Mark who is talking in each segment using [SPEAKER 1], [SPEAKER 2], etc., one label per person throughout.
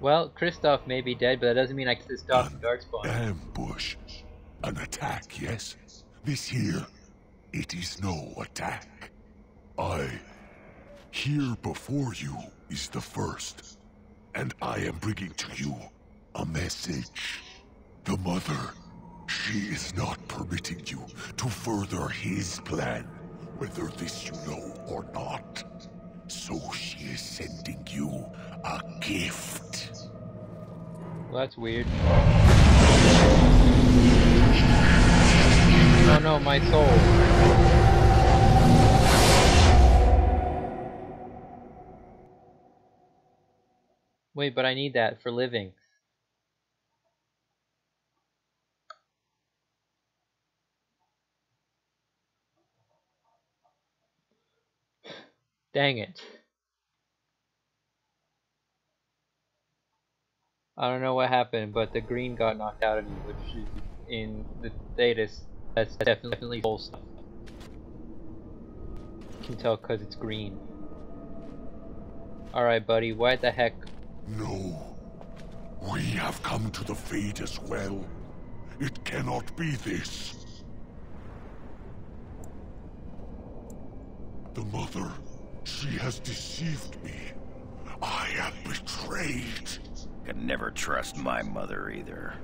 [SPEAKER 1] Well, Kristoff may be dead, but that doesn't mean I can stop Darkspawn.
[SPEAKER 2] Ambush. An attack, yes? This here, it is no attack. I... Here before you is the first. And I am bringing to you a message. The mother, she is not permitting you to further his plan, whether this you know or not. So she is sending you a gift.
[SPEAKER 1] Well, that's weird. Oh no, my soul. Wait, but I need that for living. Dang it. I don't know what happened, but the green got knocked out of me, which is in the data, that's definitely full stuff. You can tell because it's green. Alright, buddy, why the heck?
[SPEAKER 2] No. We have come to the fate as well. It cannot be this. The mother, she has deceived me. I am betrayed.
[SPEAKER 3] Could never trust my mother either.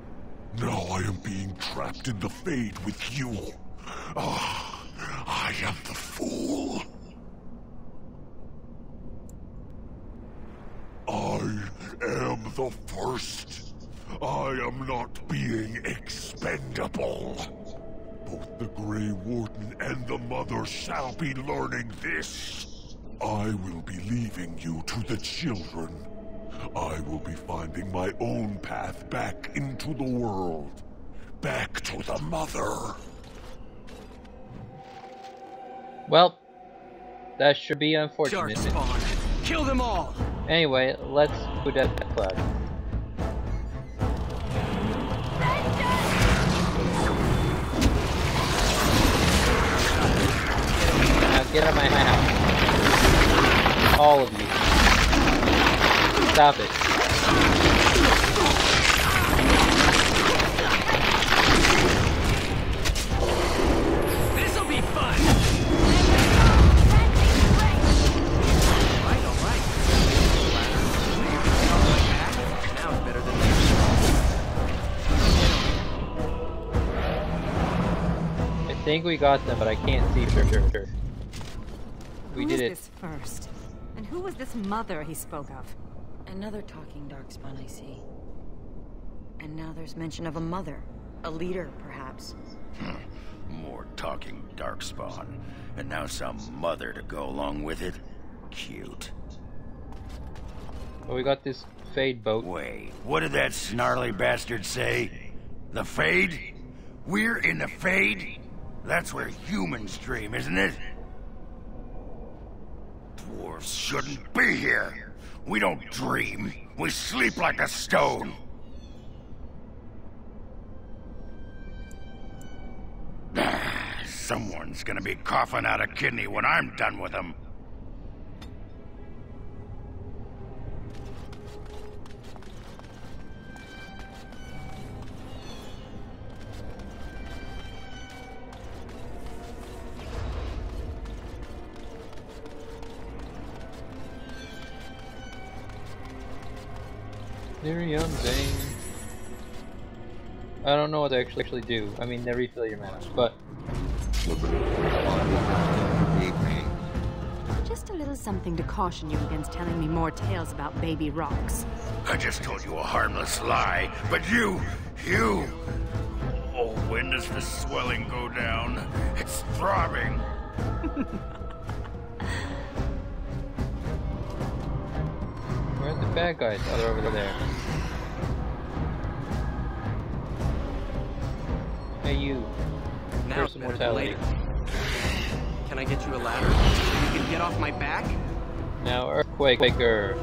[SPEAKER 2] Now I am being trapped in the Fade with you. Ah, I am the fool. I am the first. I am not being expendable. Both the Grey Warden and the Mother shall be learning this. I will be leaving you to the children. I will be finding my own path back into the world. Back to the Mother.
[SPEAKER 1] Well, that should be unfortunate.
[SPEAKER 4] Darkspawn. Kill them all!
[SPEAKER 1] Anyway, let's go Death Cloud. Now get out of my house. All of you. Stop it.
[SPEAKER 4] This'll be fun! Alright, alright. Now it's better than
[SPEAKER 1] I think we got them, but I can't see for sure. We
[SPEAKER 5] Who
[SPEAKER 1] did
[SPEAKER 5] is
[SPEAKER 1] it.
[SPEAKER 5] this first? And who was this mother he spoke of?
[SPEAKER 6] Another talking darkspawn, I see. And now there's mention of a mother. A leader, perhaps. Hmm.
[SPEAKER 3] More talking darkspawn. And now some mother to go along with it? Cute.
[SPEAKER 1] Well, we got this fade boat.
[SPEAKER 3] Wait, what did that snarly bastard say? The Fade? We're in the Fade? That's where humans dream, isn't it? Dwarves shouldn't be here. We don't dream. We sleep like a stone. Ah, Someone's gonna be coughing out a kidney when I'm done with them.
[SPEAKER 1] Miriam Zane. I don't know what they actually actually do. I mean, they refill your mana, but
[SPEAKER 5] Just a little something to caution you against telling me more tales about baby rocks.
[SPEAKER 3] I just told you a harmless lie, but you, you. Oh, when does the swelling go down? It's throbbing.
[SPEAKER 1] where are the bad guys? Oh, they're over there. Hey, you.
[SPEAKER 4] Now
[SPEAKER 1] Curse
[SPEAKER 4] it's
[SPEAKER 1] of
[SPEAKER 4] better than
[SPEAKER 1] mortality.
[SPEAKER 4] later. Can I get you a ladder? so You can get off my back?
[SPEAKER 1] Now, Earthquaker.